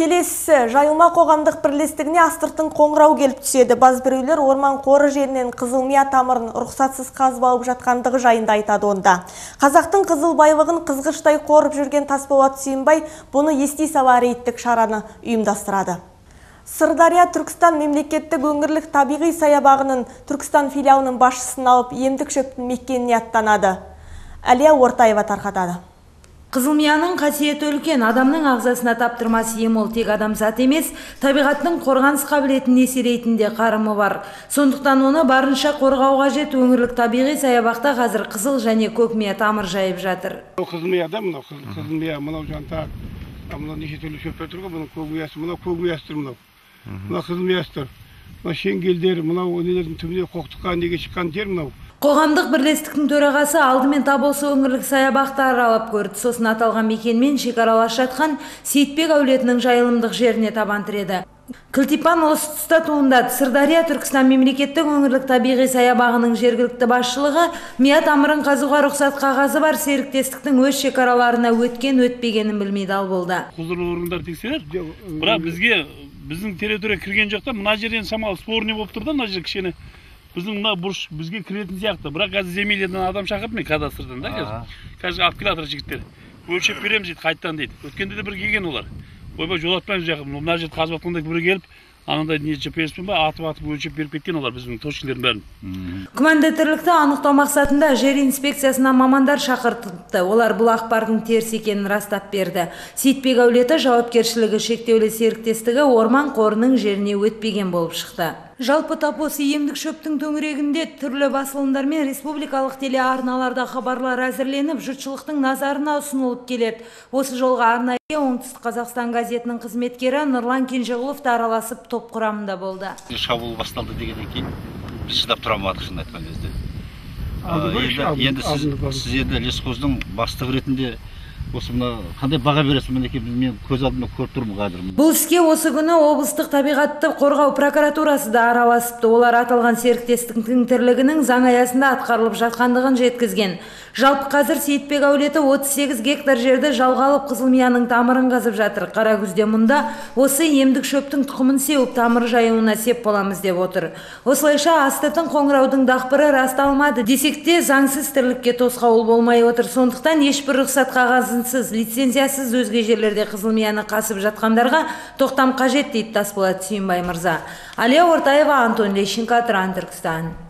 келесі жайылма қоғамдық бірлестігіне астыртын қоңырау келіп түседі баз біреулер орман қоры жерінен қызыл мия тамырын рұқсатсыз қазып алып жатқандығы жайында айтады онда қазақтың қызыл байлығын қызғыштай қорып жүрген тасболат сүйінбай бұны ести сала рейдтік шараны ұйымдастырады Сырдария Түркістан мемлекеттік өңірлік табиғи саябағының Түркістан филиалының басшысын алып емдік шөптің меккеніне аттанады. Әлия Ортаева тарқатады. Қызылмияның қасиеті үлкен, адамның ағзасына таптырмас ем ол тек адамзат емес, табиғаттың қорғаныс қабілетін еселейтінде қарымы бар. Сондықтан оны барынша қорғауға жет өңірлік табиғи саябақта қазір қызыл және көк мия тамыр жайып жатыр. Қызылмия да мынау қызылмия мынау жанта мынау неше түрлі шөптер тұр ғой мынау көк миясы тұр мынау мынау қызылмиясы тұр мынау шеңгелдер мынау нелердің түбіне қоқтыққа неге шыққан жер мынау қоғамдық бірлестіктің төрағасы алдымен табылсы өңірлік саябақты аралап көрді. Сосын аталған мекенмен шекаралас жатқан сейітбек әулетінің жайылымдық жеріне табан тіреді. Кілтипан осы тұста туындады. Сырдария түркістан мемлекеттік өңірлік табиғи саябағының жергілікті басшылығы мия тамырын қазуға рұқсат қағазы бар серіктестіктің өз шекараларына өткен өтпегенін білмей дал болды. Құзырлы органдар тексерер. Бірақ бізге біздің территория кірген жақта мына жерден шамалы спорный болып тұр да мына жер кішкене? Біздің мына бұрыш бізге кіретін сияқты. Бірақ қазір земельядан адам шақырып мен кадастрдан да қазір. Қазір алып келе жатыр жігіттер. Өлшеп береміз дейді қайтадан дейді. Өткенде де бір келген олар. Ойбай жолатпаймыз жаққа мына жерді қазып жатқанда бір келіп анандай не жпспен ба? Атып атып өлшеп беріп кеткен олар біздің точкалердің бәрін. Күмәнді тірлікті анықтау мақсатында жер инспекциясына мамандар шақыртылыпты олар бұл ақпардың теріс екенін растап берді. Сейітбек әулеті жауапкершілігі шектеулі серіктестігі орман қорының жеріне өтпеген болып шықты. Жалпы тап осы емдік шөптің төңірегінде түрлі басылымдар мен республикалық телеарналарда хабарлар әзірленіп жұртшылықтың назарына ұсынылып келеді. Осы жолға арнайы оңтүстік қазақстан газетінің қызметкері нұрлан кенжеғұлов та араласып топ құрамында болды. Шабуыл басталды дегеннен кейін біз шыдап тұра алмадық шынын айтқан кезде. Енді сіз сіз енді лесхоздың бастығы ретінде осы мына қандай баға бересіз мінекей мен көз алдымда көріп тұрмын қазір бұл іске осы күні облыстық табиғатты қорғау прокуратурасы да араласыпты. Олар аталған серіктестіктің тірлігінің заң аясында атқарылып жатқандығын жеткізген. Жалпы қазір сейітбек әулеті 38 гектар жерді жалға алып қызылмияның тамырын қазып жатыр. Қаракүзде мұнда осы емдік шөптің тұқымын сеуіп тамыр жаюына сеп боламыз деп отыр. Осылайша астыртын қоңыраудың дақпыры расталмады десек те заңсыз тірлікке тосқауыл болмай отыр. Сондықтан ешбір рұқсат қағазын лауазымсыз лицензиясыз өзге жерлерде қызылмияны қасып жатқандарға тоқтам қажет дейді тасболат сүйінбай мырза. Алия ортаева антон лещенко тұран түркістан.